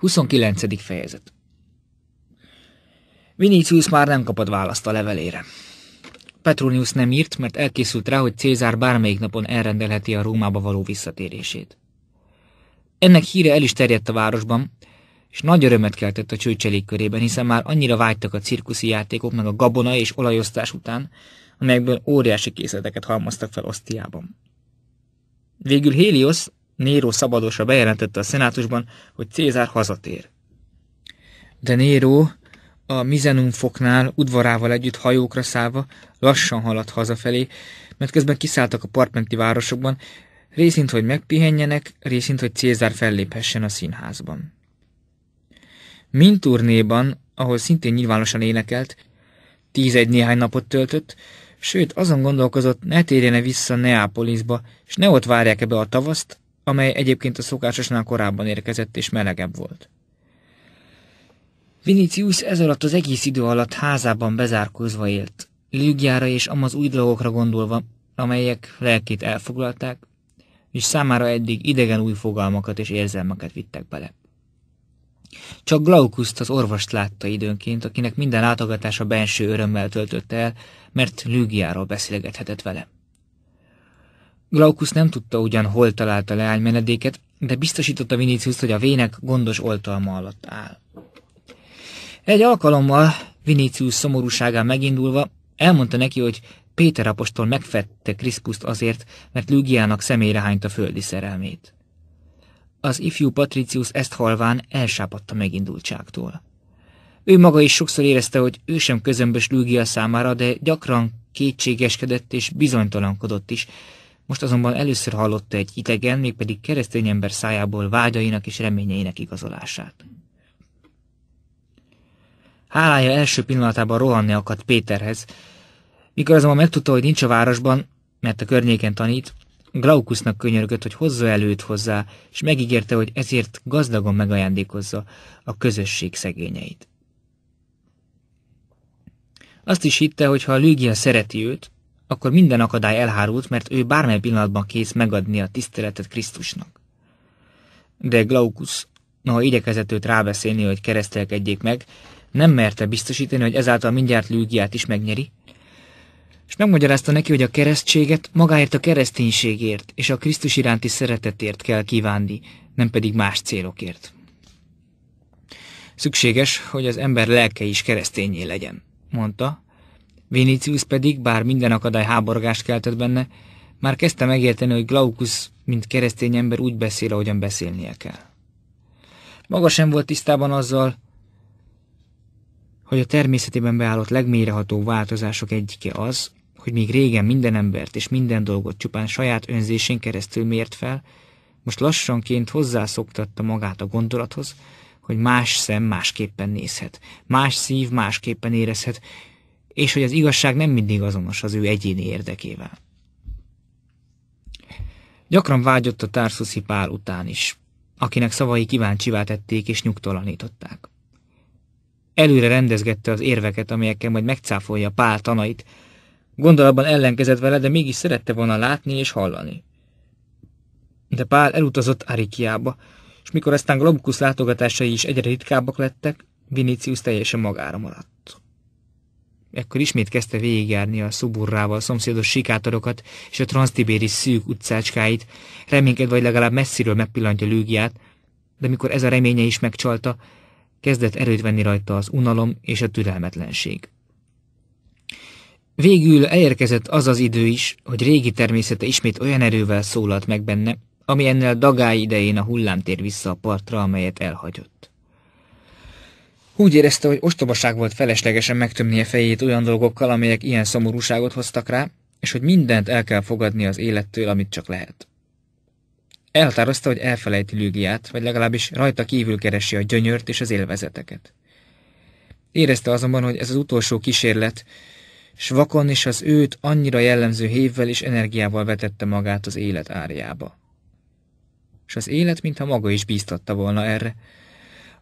29. fejezet Vinicius már nem kapott választ a levelére. Petronius nem írt, mert elkészült rá, hogy Cézár bármelyik napon elrendelheti a Rómába való visszatérését. Ennek híre el is terjedt a városban, és nagy örömet keltett a csőcselék körében, hiszen már annyira vágytak a cirkuszi játékok meg a gabona és olajosztás után, amelyekből óriási készleteket halmoztak fel Osztiában. Végül Helios, Nero szabadosra bejelentette a szenátusban, hogy Cézár hazatér. De Nero a Mizenum foknál udvarával együtt hajókra szállva lassan haladt hazafelé, mert közben kiszálltak a partmenti városokban, részint, hogy megpihenjenek, részint, hogy Cézár felléphessen a színházban. Minturnéban, ahol szintén nyilvánosan énekelt, tízegy néhány napot töltött, sőt azon gondolkozott, ne térjene vissza Neápolisba, és ne ott várják ebbe a tavaszt, amely egyébként a szokásosnál korábban érkezett és melegebb volt. Vinicius ez alatt az egész idő alatt házában bezárkózva élt, Lügyára és amaz új dolgokra gondolva, amelyek lelkét elfoglalták, és számára eddig idegen új fogalmakat és érzelmeket vittek bele. Csak Glaukuszt az orvost látta időnként, akinek minden látogatása benső örömmel töltötte el, mert Lügiáról beszélgethetett vele. Glaukus nem tudta ugyan, hol találta leánymenedéket, de biztosította Vinicius, hogy a vének gondos oltalma alatt áll. Egy alkalommal Vinicius szomorúságán megindulva elmondta neki, hogy Péter apostol megfette Kriszpuszt azért, mert Lügiának személyre hányta földi szerelmét. Az ifjú Patricius ezt halván elsápadta megindultságtól. Ő maga is sokszor érezte, hogy ő sem közömbös Lügia számára, de gyakran kétségeskedett és bizonytalankodott is. Most azonban először hallotta egy idegen, mégpedig keresztény ember szájából vágyainak és reményeinek igazolását. Hálája első pillanatában rohanni akadt Péterhez, mikor azonban megtudta, hogy nincs a városban, mert a környéken tanít, Glaukusnak könyörgött, hogy hozza előtt hozzá, és megígérte, hogy ezért gazdagon megajándékozza a közösség szegényeit. Azt is hitte, hogy ha a Lügia szereti őt, akkor minden akadály elhárult, mert ő bármely pillanatban kész megadni a tiszteletet Krisztusnak. De Glaukus, noha igyekezett őt rábeszélni, hogy keresztelkedjék meg, nem merte biztosítani, hogy ezáltal mindjárt Lügiát is megnyeri, és megmagyarázta neki, hogy a keresztséget magáért a kereszténységért és a Krisztus iránti szeretetért kell kívánni, nem pedig más célokért. Szükséges, hogy az ember lelke is keresztényé legyen, mondta. Vinicius pedig, bár minden akadály háborgást keltett benne, már kezdte megérteni, hogy Glaucus, mint keresztény ember úgy beszél, ahogyan beszélnie kell. Maga sem volt tisztában azzal, hogy a természetében beállott legmélyreható változások egyike az, hogy még régen minden embert és minden dolgot csupán saját önzésén keresztül mért fel, most lassanként hozzászoktatta magát a gondolathoz, hogy más szem másképpen nézhet, más szív másképpen érezhet, és hogy az igazság nem mindig azonos az ő egyéni érdekével. Gyakran vágyott a Tarsuszi Pál után is, akinek szavai kíváncsivá tették és nyugtalanították. Előre rendezgette az érveket, amelyekkel majd megcáfolja Pál tanait, Gondolatban ellenkezett vele, de mégis szerette volna látni és hallani. De Pál elutazott Arikiába, és mikor aztán Glaucus látogatásai is egyre ritkábbak lettek, Vinicius teljesen magára maradt. Ekkor ismét kezdte végigjárni a szuburrával szomszédos sikátorokat és a transztibéris szűk utcácskáit, reménykedve, vagy legalább messziről megpillantja Lügiát, de mikor ez a reménye is megcsalta, kezdett erőt venni rajta az unalom és a türelmetlenség. Végül elérkezett az az idő is, hogy régi természete ismét olyan erővel szólalt meg benne, ami ennél dagály idején a hullám tér vissza a partra, amelyet elhagyott. Úgy érezte, hogy ostobaság volt feleslegesen megtömnie fejét olyan dolgokkal, amelyek ilyen szomorúságot hoztak rá, és hogy mindent el kell fogadni az élettől, amit csak lehet. Elhatározta, hogy elfelejti Lügiát, vagy legalábbis rajta kívül keresi a gyönyört és az élvezeteket. Érezte azonban, hogy ez az utolsó kísérlet, s vakon is az őt annyira jellemző hévvel és energiával vetette magát az élet árjába. És az élet, mintha maga is bíztatta volna erre.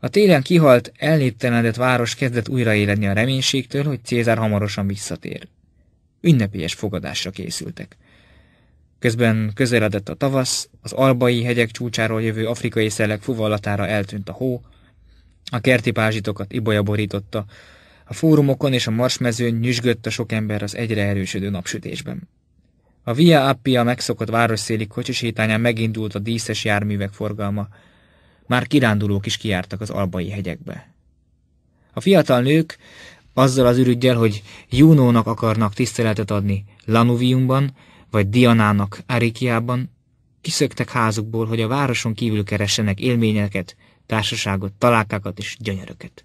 A télen kihalt, elnéptelenedett város kezdett újraéledni a reménységtől, hogy Cézár hamarosan visszatér. Ünnepélyes fogadásra készültek. Közben közeledett a tavasz, az albai hegyek csúcsáról jövő afrikai szelek fuvallatára eltűnt a hó, A kerti pázsitokat ibolya borította. A fórumokon és a marsmezőn nyüzsgött a sok ember az egyre erősödő napsütésben. A Via Appia megszokott városszéli kocsisétányán megindult a díszes járművek forgalma. Már kirándulók is kiártak az albai hegyekbe. A fiatal nők azzal az ürügyel, hogy Junónak akarnak tiszteletet adni Lanuviumban, vagy Dianának Arikiában, kiszöktek házukból, hogy a városon kívül keressenek élményeket, társaságot, találkákat és gyönyöröket.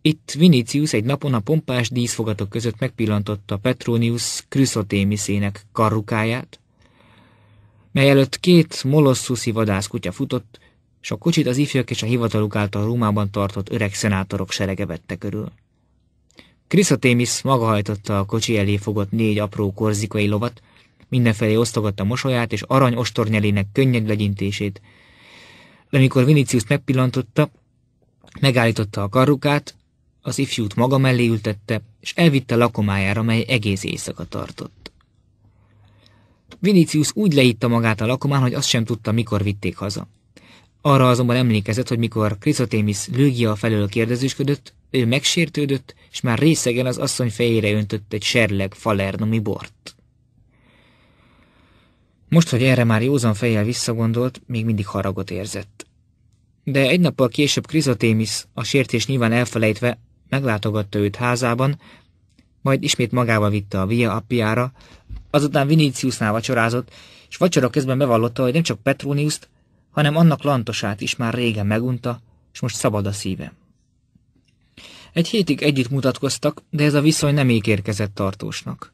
Itt Vinicius egy napon a pompás díszfogatok között megpillantotta Petronius Chrysotémiszének karrukáját, mely előtt két molosszuszi vadászkutya futott, és a kocsit az ifjak és a hivataluk által Rómában tartott öreg szenátorok serege vette körül. Maga hajtotta a kocsi elé fogott négy apró korzikai lovat, mindenfelé osztogatta mosolyát és arany ostornyelének könnyed legyintését. De amikor Vinicius megpillantotta, megállította a karrukát, az ifjút maga mellé ültette, és elvitte lakomájára, mely egész éjszaka tartott. Vinicius úgy leitta magát a lakomán, hogy azt sem tudta, mikor vitték haza. Arra azonban emlékezett, hogy mikor Chrysotémis lőgia felől kérdezősködött, ő megsértődött, és már részegen az asszony fejére öntött egy serleg falernomi bort. Most, hogy erre már józan fejjel visszagondolt, még mindig haragot érzett. De egy nappal később Chrysotémis, a sértés nyilván elfelejtve, meglátogatta őt házában, majd ismét magával vitte a Via Appiára, azután Viniciusnál vacsorázott, és vacsora közben bevallotta, hogy nem csak Petroniuszt, hanem annak lantosát is már régen megunta, és most szabad a szíve. Egy hétig együtt mutatkoztak, de ez a viszony nem ígérkezett tartósnak.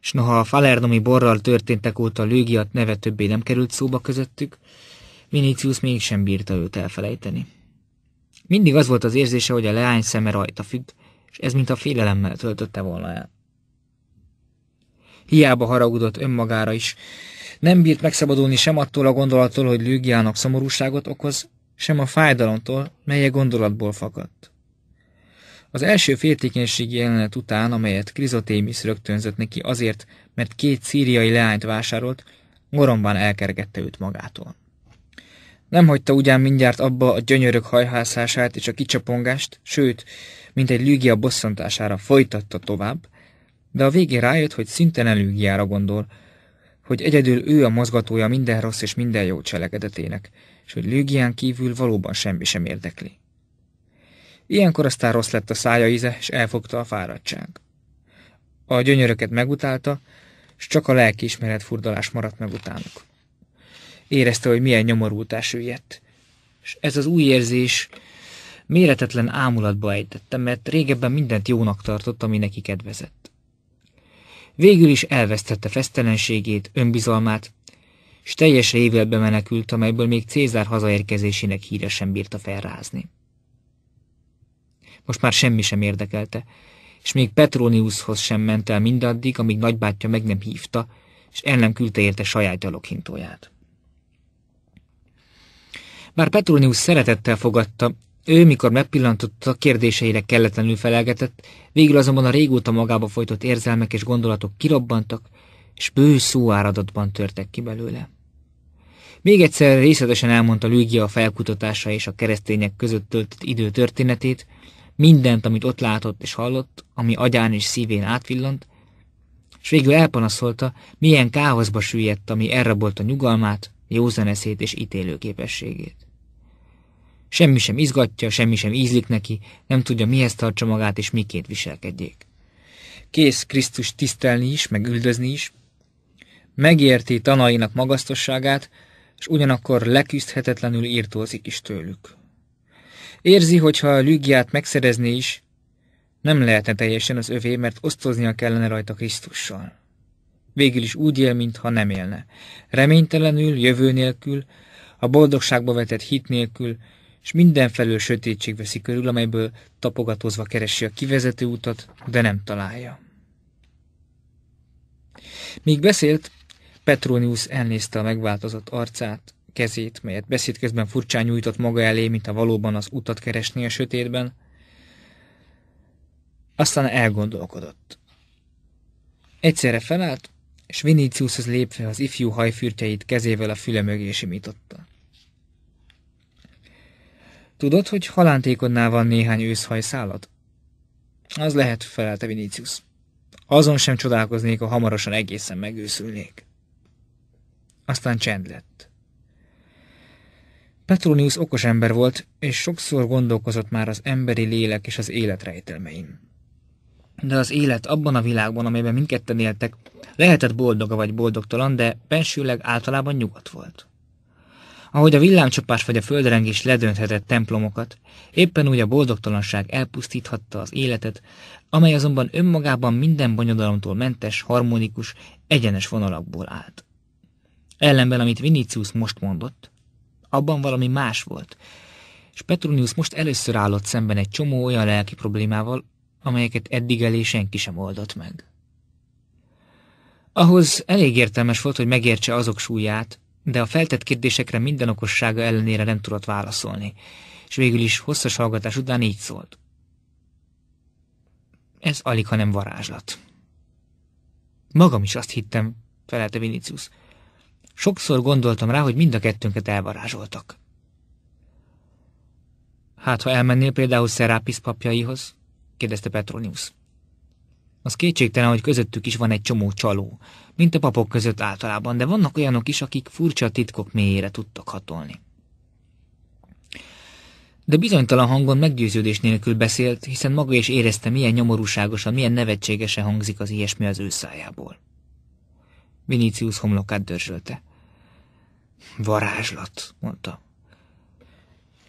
S noha a Falernomi borral történtek óta lőgiat neve többé nem került szóba közöttük, Vinicius mégsem bírta őt elfelejteni. Mindig az volt az érzése, hogy a leány szeme rajta függ, és ez mint a félelemmel töltötte volna el. Hiába haragudott önmagára is, nem bírt megszabadulni sem attól a gondolattól, hogy Lőgiának szomorúságot okoz, sem a fájdalomtól, mely gondolatból fakadt. Az első féltékenységi jelenet után, amelyet Krizotémis rögtönzött neki azért, mert két szíriai leányt vásárolt, goromban elkergette őt magától. Nem hagyta ugyan mindjárt abba a gyönyörök hajhászását és a kicsapongást, sőt, mint egy lügia bosszantására folytatta tovább, de a végén rájött, hogy szinte lügiára gondol, hogy egyedül ő a mozgatója minden rossz és minden jó cselekedetének, és hogy lügián kívül valóban semmi sem érdekli. Ilyenkor aztán rossz lett a szája íze, és elfogta a fáradtság. A gyönyöröket megutálta, és csak a lelkiismeret furdalás maradt meg utánuk. Érezte, hogy milyen nyomorultás üljett. És ez az új érzés méretetlen ámulatba ejtette, mert régebben mindent jónak tartott, ami neki kedvezett. Végül is elvesztette fesztelenségét, önbizalmát, és teljes révélbe menekült, amelyből még Cézár hazaérkezésének híre sem bírta felrázni. Most már semmi sem érdekelte, és még Petroniushoz sem ment el mindaddig, amíg nagybátyja meg nem hívta, és el nem küldte érte saját gyaloghintóját. Bár Petronius szeretettel fogadta, ő, mikor megpillantotta, kérdéseire kelletlenül felelgetett, végül azonban a régóta magába folytott érzelmek és gondolatok kirobbantak, és bő szóáradatban törtek ki belőle. Még egyszer részletesen elmondta Lügia a felkutatása és a keresztények között töltött idő történetét, mindent, amit ott látott és hallott, ami agyán és szívén átvillant, és végül elpanaszolta, milyen káoszba süllyedt, ami elrabolta nyugalmát, józaneszét és ítélőképességét. Semmi sem izgatja, semmi sem ízlik neki, nem tudja mihez tartsa magát és miként viselkedjék. Kész Krisztus tisztelni is, meg üldözni is, megérti tanainak magasztosságát, és ugyanakkor leküzdhetetlenül írtózik is tőlük. Érzi, hogyha a lügiát megszerezné is, nem lehetne teljesen az övé, mert osztoznia kellene rajta Krisztussal. Végül is úgy él, mintha nem élne. Reménytelenül, jövő nélkül, a boldogságba vetett hit nélkül, és mindenfelől sötétség veszi körül, amelyből tapogatózva keresi a kivezető utat, de nem találja. Míg beszélt, Petronius elnézte a megváltozott arcát, kezét, melyet beszéd közben furcsán nyújtott maga elé, mint a valóban az utat keresni a sötétben. Aztán elgondolkodott. Egyszerre felállt, és Viniciushoz lépve az ifjú hajfürtjeit kezével a füle mögé simította. Tudod, hogy halántékodnál van néhány őszhajszálad? Az lehet, felelte Vinicius. Azon sem csodálkoznék, ha hamarosan egészen megőszülnék. Aztán csend lett. Petronius okos ember volt, és sokszor gondolkozott már az emberi lélek és az élet rejtelmein. De az élet abban a világban, amelyben mindketten éltek, lehetett boldoga vagy boldogtalan, de bensőleg általában nyugodt volt. Ahogy a villámcsapás vagy a földrengés ledönthetett templomokat, éppen úgy a boldogtalanság elpusztíthatta az életet, amely azonban önmagában minden bonyodalomtól mentes, harmonikus, egyenes vonalakból állt. Ellenben, amit Vinicius most mondott, abban valami más volt, és Petronius most először állott szemben egy csomó olyan lelki problémával, amelyeket eddig elé senki sem oldott meg. Ahhoz elég értelmes volt, hogy megértse azok súlyát, de a feltett kérdésekre minden okossága ellenére nem tudott válaszolni, és végül is hosszas hallgatás után így szólt. Ez alig, hanem varázslat. Magam is azt hittem, felelte Vinicius. Sokszor gondoltam rá, hogy mind a kettőnket elvarázsoltak. Hát, ha elmennél például Szerápis papjaihoz? kérdezte Petronius. Az kétségtelen, hogy közöttük is van egy csomó csaló, mint a papok között általában, de vannak olyanok is, akik furcsa titkok mélyére tudtak hatolni. De bizonytalan hangon meggyőződés nélkül beszélt, hiszen maga is érezte, milyen nyomorúságosan, milyen nevetségesen hangzik az ilyesmi az ő szájából. Vinicius homlokát dörzsölte. Varázslat, mondta.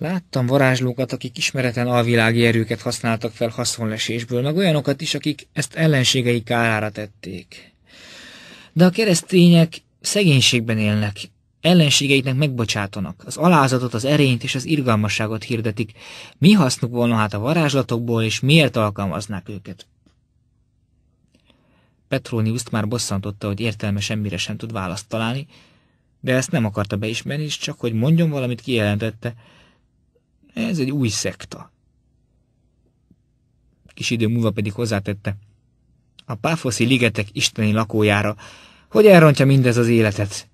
Láttam varázslókat, akik ismereten alvilági erőket használtak fel haszonlesésből, meg olyanokat is, akik ezt ellenségei kárára tették. De a keresztények szegénységben élnek, ellenségeiknek megbocsátanak, az alázatot, az erényt és az irgalmasságot hirdetik. Mi hasznuk volna hát a varázslatokból, és miért alkalmaznák őket? Petroniuszt már bosszantotta, hogy értelme semmire sem tud választ találni, de ezt nem akarta beismerni, és csak hogy mondjon valamit kijelentette. Ez egy új szekta. Kis idő múlva pedig hozzátette. A páfoszi ligetek isteni lakójára, hogy elrontja mindez az életet.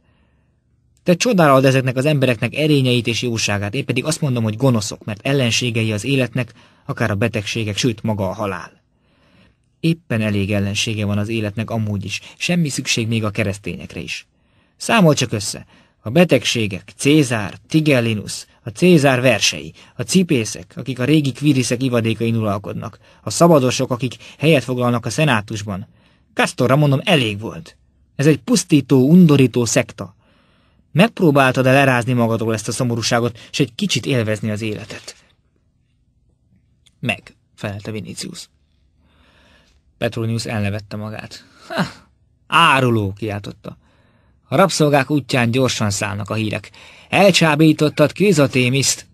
Te csodálod ezeknek az embereknek erényeit és jóságát, én pedig azt mondom, hogy gonoszok, mert ellenségei az életnek, akár a betegségek, sőt maga a halál. Éppen elég ellensége van az életnek amúgy is, semmi szükség még a keresztényekre is. Számol csak össze. A betegségek, Cézár, Tigellinus, a Cézár versei, a cipészek, akik a régi kviriszek ivadékain uralkodnak, a szabadosok, akik helyet foglalnak a szenátusban. Kastorra mondom, elég volt. Ez egy pusztító, undorító szekta. Megpróbáltad el lerázni magadról ezt a szomorúságot, és egy kicsit élvezni az életet? Meg, felelte Vinicius. Petronius elnevette magát. Ha, áruló, kiáltotta. A rabszolgák útján gyorsan szállnak a hírek. Elcsábítottad Krizotémiszt!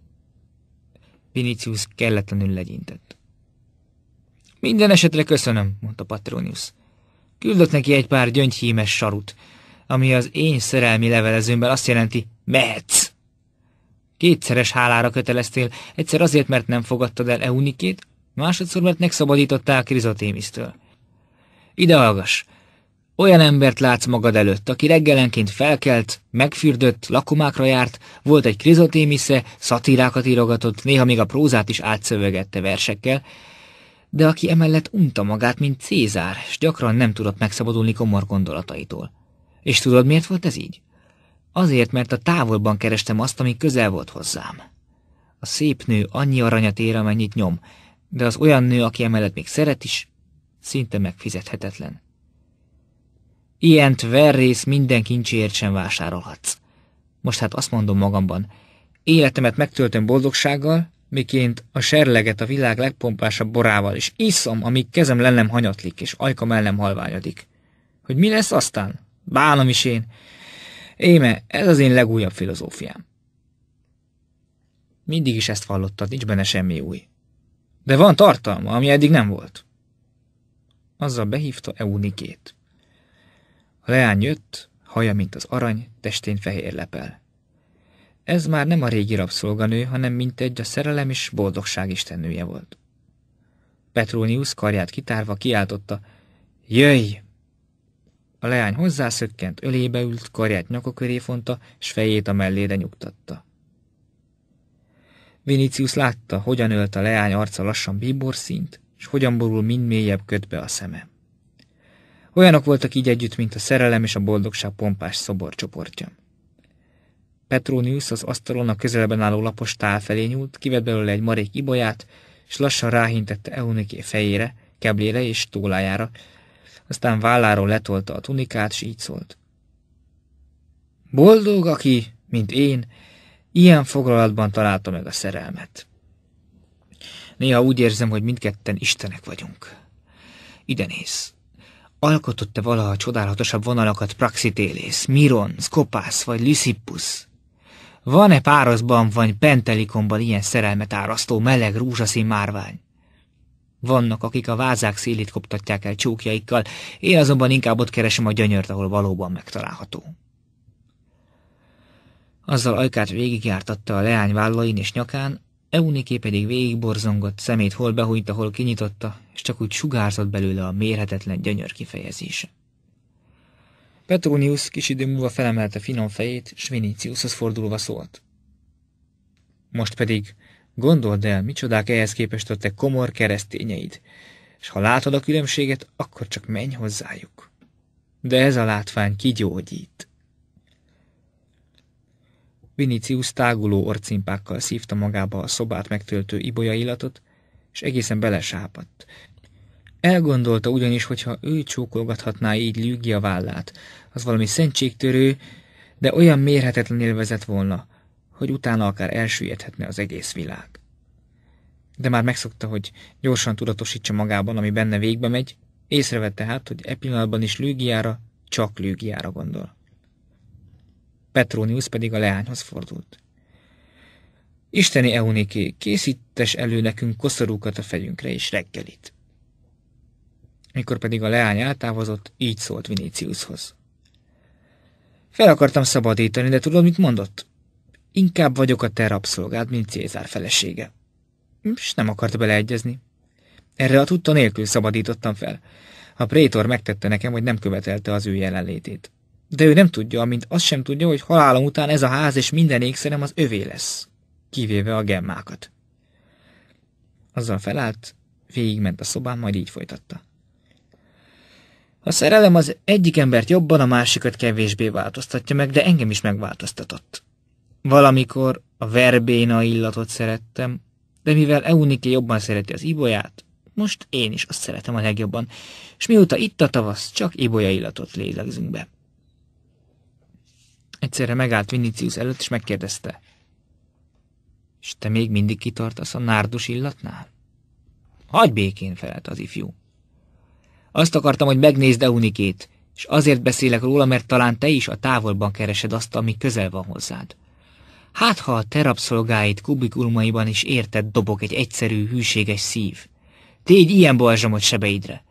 Vinicius kelletlenül legyintett. Minden esetre köszönöm, mondta Patronius. Küldött neki egy pár gyöngyhímes sarut, ami az én szerelmi levelezőmben azt jelenti, mehetsz. Kétszeres hálára köteleztél, egyszer azért, mert nem fogadtad el Eunikét, másodszor, mert megszabadítottál Krizotémisztől. Ide hallgass! Olyan embert látsz magad előtt, aki reggelenként felkelt, megfürdött, lakomákra járt, volt egy krizotémisze, szatírákat írogatott, néha még a prózát is átszövegette versekkel, de aki emellett unta magát, mint Cézár, és gyakran nem tudott megszabadulni komor gondolataitól. És tudod, miért volt ez így? Azért, mert a távolban kerestem azt, ami közel volt hozzám. A szép nő annyi aranyat ér, amennyit nyom, de az olyan nő, aki emellett még szeret is, szinte megfizethetetlen. Ilyent verrész minden kincsért sem vásárolhatsz. Most hát azt mondom magamban, életemet megtöltöm boldogsággal, miként a serleget a világ legpompásabb borával, és iszom, amíg kezem lennem hanyatlik, és ajkam el halványodik. Hogy mi lesz aztán? Bánom is én. Éme, ez az én legújabb filozófiám. Mindig is ezt vallottad, nincs benne semmi új. De van tartalma, ami eddig nem volt. Azzal behívta Eunikét. Leány jött, haja, mint az arany, testén fehér lepel. Ez már nem a régi rabszolganő, hanem mint egy a szerelem és boldogság istennője volt. Petronius karját kitárva kiáltotta, jöjj! A leány hozzászökkent, ölébe ült, karját nyaka köré fonta, s fejét a mellére nyugtatta. Vinicius látta, hogyan ölt a leány arca lassan bíbor szint, és hogyan borul mind mélyebb ködbe a szeme. Olyanok voltak így együtt, mint a szerelem és a boldogság pompás szoborcsoportja. Petronius az asztalon a közelben álló lapos tál felé nyúlt, kivett belőle egy marék ibolyát, és lassan ráhintette Euniké fejére, keblére és tólájára, aztán válláról letolta a tunikát, és így szólt. Boldog, aki, mint én, ilyen foglalatban találta meg a szerelmet. Néha úgy érzem, hogy mindketten istenek vagyunk. Ide néz. Alkotott-e valaha csodálatosabb vonalakat Praxitélész, Miron, Skopász vagy Lysippus? Van-e párosban vagy Pentelikonban ilyen szerelmet árasztó meleg rózsaszín márvány? Vannak, akik a vázák szélét koptatják el csókjaikkal, én azonban inkább ott keresem a gyönyört, ahol valóban megtalálható. Azzal ajkát végigjártatta a leány vállain és nyakán, Euniké pedig végigborzongott, szemét hol behújta, hol kinyitotta, és csak úgy sugárzott belőle a mérhetetlen gyönyör kifejezése. Petronius kis idő múlva felemelte finom fejét, s Viniciushoz fordulva szólt. Most pedig gondold el, micsodák ehhez képest a te komor keresztényeid, és ha látod a különbséget, akkor csak menj hozzájuk. De ez a látvány kigyógyít. Vinicius táguló orcimpákkal szívta magába a szobát megtöltő ibolya illatot, és egészen belesápadt. Elgondolta ugyanis, hogyha ő csókolgathatná így Lügi a vállát, az valami szentségtörő, de olyan mérhetetlen élvezet volna, hogy utána akár elsüllyedhetne az egész világ. De már megszokta, hogy gyorsan tudatosítsa magában, ami benne végbe megy, észrevette hát, hogy e pillanatban is Lügiára, csak Lügiára gondol. Petronius pedig a leányhoz fordult. Isteni Euniké, készítes elő nekünk koszorúkat a fejünkre és reggelit. Mikor pedig a leány eltávozott, így szólt Viniciushoz. Fel akartam szabadítani, de tudod, mit mondott? Inkább vagyok a te rabszolgád, mint Cézár felesége. És nem akart beleegyezni. Erre a tudta nélkül szabadítottam fel. A prétor megtette nekem, hogy nem követelte az ő jelenlétét. De ő nem tudja, mint azt sem tudja, hogy halálom után ez a ház és minden ékszerem az övé lesz, kivéve a gemmákat. Azzal felállt, végigment a szobán, majd így folytatta. A szerelem az egyik embert jobban, a másikat kevésbé változtatja meg, de engem is megváltoztatott. Valamikor a verbéna illatot szerettem, de mivel Eunike jobban szereti az ibolyát, most én is azt szeretem a legjobban, és mióta itt a tavasz, csak ibolya illatot lélegzünk be. Egyszerre megállt Vinicius előtt, és megkérdezte. És te még mindig kitartasz a nárdus illatnál? Hagy békén, felelt az ifjú. Azt akartam, hogy megnézd Eunikét, és azért beszélek róla, mert talán te is a távolban keresed azt, ami közel van hozzád. Hát, ha a terapszolgáid kubikulmaiban is érted dobok egy egyszerű, hűséges szív. Tégy ilyen balzsamot sebeidre.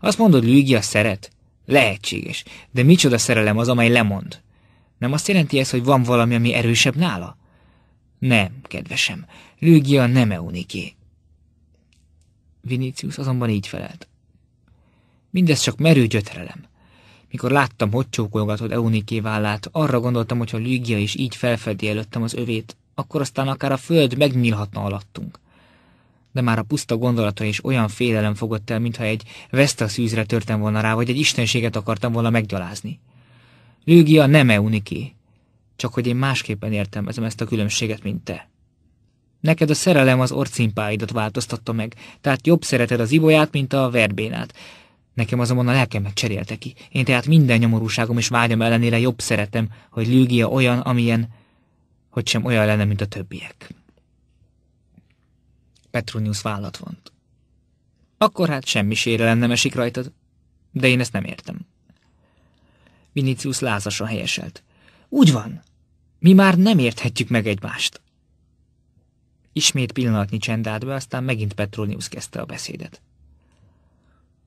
Azt mondod, Lügia szeret? Lehetséges, de micsoda szerelem az, amely lemond. Nem azt jelenti ez, hogy van valami, ami erősebb nála? Nem, kedvesem, Lügia nem Euniké. Vinicius azonban így felelt. Mindez csak merő gyötrelem. Mikor láttam, hogy csókolgatod Euniké vállát, arra gondoltam, hogy ha Lügia is így felfedi előttem az övét, akkor aztán akár a föld megnyílhatna alattunk. De már a puszta gondolata is olyan félelem fogott el, mintha egy szűzre törtem volna rá, vagy egy istenséget akartam volna meggyalázni. Lügia nem Euniké, csak hogy én másképpen értelmezem ezt a különbséget, mint te. Neked a szerelem az orcimpáidat változtatta meg, tehát jobb szereted az ibolyát, mint a verbénát, Nekem azonban a lelkemet cserélte ki. Én tehát minden nyomorúságom és vágyam ellenére jobb szeretem, hogy Lügia olyan, amilyen, hogy sem olyan lenne, mint a többiek. Petronius vállat vont. Akkor hát semmi sérelem nem esik rajtad, de én ezt nem értem. Vinicius lázasan helyeselt. Úgy van, mi már nem érthetjük meg egymást. Ismét pillanatnyi csend állt be, aztán megint Petronius kezdte a beszédet.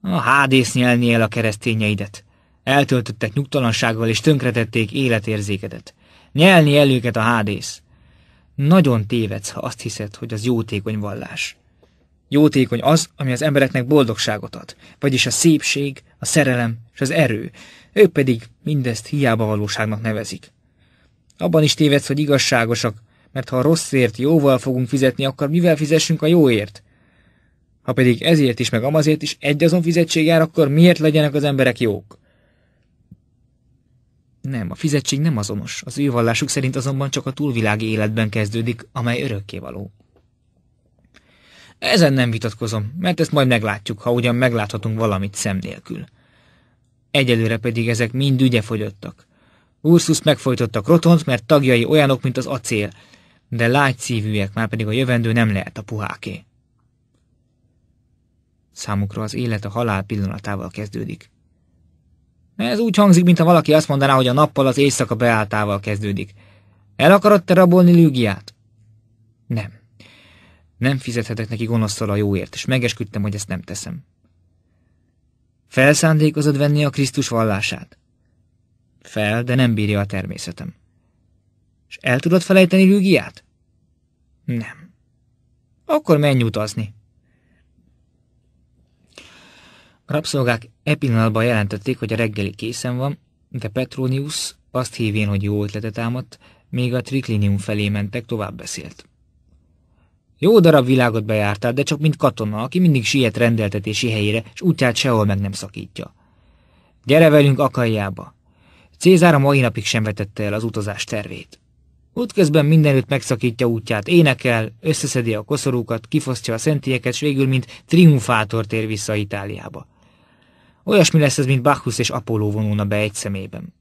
A hádész nyelni el a keresztényeidet. Eltöltöttek nyugtalansággal és tönkretették életérzékedet. Nyelni el őket a hádész. Nagyon tévedsz, ha azt hiszed, hogy az jótékony vallás. Jótékony az, ami az embereknek boldogságot ad, vagyis a szépség, a szerelem és az erő. Ők pedig mindezt hiába valóságnak nevezik. Abban is tévedsz, hogy igazságosak, mert ha a rosszért jóval fogunk fizetni, akkor mivel fizessünk a jóért? Ha pedig ezért is, meg amazért is egy azon fizetség jár, akkor miért legyenek az emberek jók? Nem, a fizetség nem azonos. Az ő vallásuk szerint azonban csak a túlvilági életben kezdődik, amely örökkévaló. Ezen nem vitatkozom, mert ezt majd meglátjuk, ha ugyan megláthatunk valamit szem nélkül. Egyelőre pedig ezek mind ügyefogyottak. Ursus megfojtotta Krotont, mert tagjai olyanok, mint az acél, de lágy szívűek, már pedig a jövendő nem lehet a puháké. Számukra az élet a halál pillanatával kezdődik. Ez úgy hangzik, mintha valaki azt mondaná, hogy a nappal az éjszaka beálltával kezdődik. El akarod te rabolni Lügiát? Nem. Nem fizethetek neki gonoszszal a jóért, és megesküdtem, hogy ezt nem teszem. Felszándékozod venni a Krisztus vallását? Fel, de nem bírja a természetem. És el tudod felejteni Lügiát? Nem. Akkor menj utazni. Rabszolgák e pillanatban jelentették, hogy a reggeli készen van, de Petronius azt hívén, hogy jó ötletet támadt, még a triklinium felé mentek, tovább beszélt. Jó darab világot bejártál, de csak mint katona, aki mindig siet rendeltetési helyére, és útját sehol meg nem szakítja. Gyere velünk Akaiába. Cézár a mai napig sem vetette el az utazás tervét. Útközben mindenütt megszakítja útját, énekel, összeszedi a koszorúkat, kifosztja a szentélyeket, és végül, mint triumfátor tér vissza Itáliába. Olyasmi lesz ez, mint Bacchus és Apollo vonulna be egy szemében.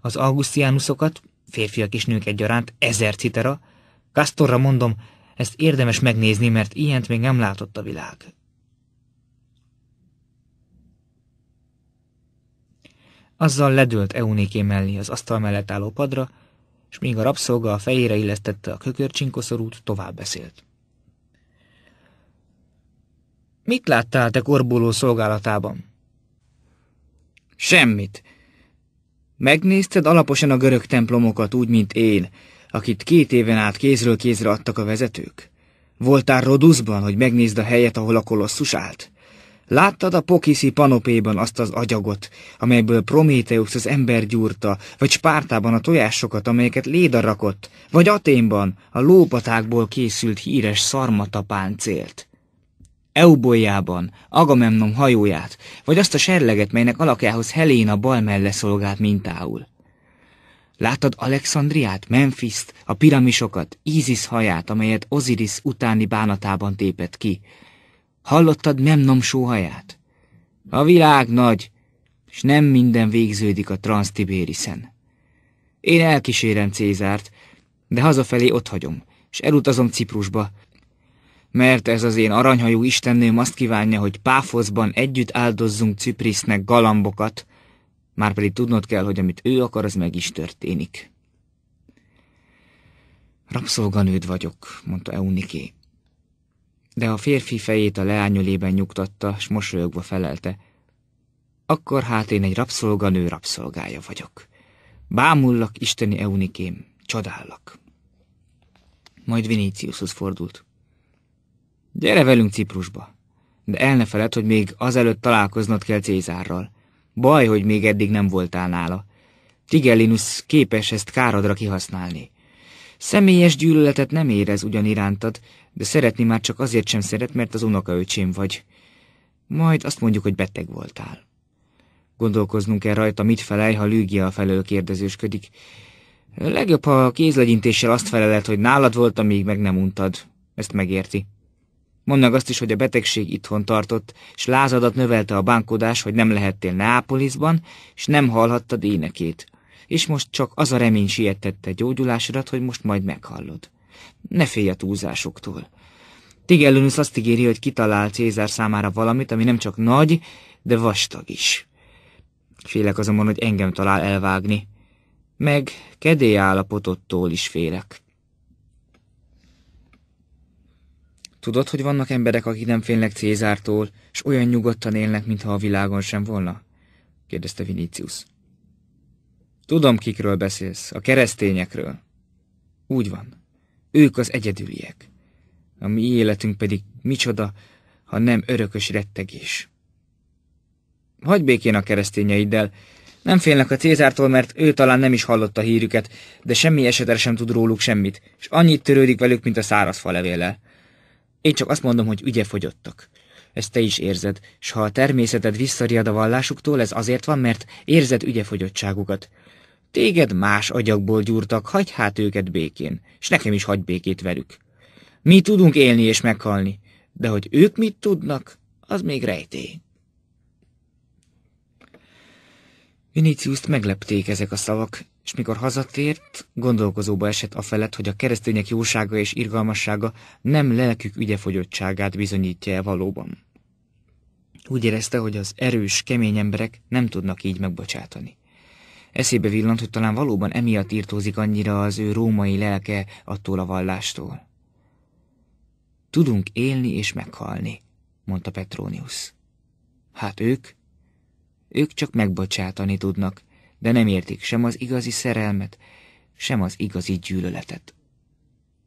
Az augusztiánusokat, férfiak és nők egyaránt, ezer citera, Castorra mondom, ezt érdemes megnézni, mert ilyent még nem látott a világ. Azzal ledőlt Euniké mellé az asztal mellett álló padra, és míg a rabszolga a fejére illesztette a kökörcsinkoszorút, tovább beszélt. Mit láttál te korbuló szolgálatában? Semmit. Megnézted alaposan a görög templomokat úgy, mint én, akit két éven át kézről kézre adtak a vezetők? Voltál Roduszban, hogy megnézd a helyet, ahol a kolosszus állt? Láttad a Pokiszi panopéban azt az agyagot, amelyből Prométeusz az ember gyúrta, vagy Spártában a tojásokat, amelyeket Léda rakott, vagy Aténban a lópatákból készült híres szarmatapáncélt? Eubolyában, Agamemnon hajóját, vagy azt a serleget, melynek alakjához Heléna bal melle szolgált mintául. Láttad Alexandriát, Memphiszt, a piramisokat, Ízis haját, amelyet Osiris utáni bánatában tépett ki? Hallottad Memnom sóhaját? A világ nagy, és nem minden végződik a Transtibériszen. Én elkísérem Cézárt, de hazafelé ott hagyom, és elutazom Ciprusba, mert ez az én aranyhajú istennőm azt kívánja, hogy Páfoszban együtt áldozzunk Ciprisznek galambokat, márpedig tudnod kell, hogy amit ő akar, az meg is történik. Rabszolganőd vagyok, mondta Euniké. De a férfi fejét a leányolében nyugtatta, s mosolyogva felelte. Akkor hát én egy rabszolganő rabszolgája vagyok. Bámullak, isteni Eunikém, csodállak. Majd Viníciushoz fordult. Gyere velünk Ciprusba. De el ne feled, hogy még azelőtt találkoznod kell Cézárral. Baj, hogy még eddig nem voltál nála. Tigellinus képes ezt károdra kihasználni. Személyes gyűlöletet nem érez ugyan irántad, de szeretni már csak azért sem szeret, mert az unokaöcsém vagy. Majd azt mondjuk, hogy beteg voltál. Gondolkoznunk kell rajta, mit felej, ha Lügia felől kérdezősködik. Legjobb, ha a kézlegyintéssel azt feleled, hogy nálad volt, amíg meg nem untad. Ezt megérti. Mondd meg azt is, hogy a betegség itthon tartott, és lázadat növelte a bánkodás, hogy nem lehettél Neápolisban, és nem hallhattad énekét. És most csak az a remény sietette gyógyulásodat, hogy most majd meghallod. Ne félj a túlzásoktól. Tigellunus azt ígéri, hogy kitalál Cézár számára valamit, ami nem csak nagy, de vastag is. Félek azonban, hogy engem talál elvágni. Meg kedély állapotottól is félek. Tudod, hogy vannak emberek, akik nem félnek Cézártól, és olyan nyugodtan élnek, mintha a világon sem volna? kérdezte Vinicius. Tudom, kikről beszélsz, a keresztényekről. Úgy van. Ők az egyedüliek. A mi életünk pedig micsoda, ha nem örökös rettegés. Hagy békén a keresztényeiddel, Nem félnek a Cézártól, mert ő talán nem is hallotta hírüket, de semmi esetre sem tud róluk semmit, és annyit törődik velük, mint a száraz falevéllel. Én csak azt mondom, hogy ügye fogyottak. Ezt te is érzed, s ha a természeted visszariad a vallásuktól, ez azért van, mert érzed ügyefogyottságukat. Téged más agyakból gyúrtak, hagy hát őket békén, és nekem is hagy békét velük. Mi tudunk élni és meghalni, de hogy ők mit tudnak, az még rejtély. Viniciuszt meglepték ezek a szavak, és mikor hazatért, gondolkozóba esett a felett, hogy a keresztények jósága és irgalmassága nem lelkük ügyefogyottságát bizonyítja -e valóban. Úgy érezte, hogy az erős, kemény emberek nem tudnak így megbocsátani. Eszébe villant, hogy talán valóban emiatt írtózik annyira az ő római lelke attól a vallástól. Tudunk élni és meghalni, mondta Petronius. Hát ők? Ők csak megbocsátani tudnak, de nem értik sem az igazi szerelmet, sem az igazi gyűlöletet.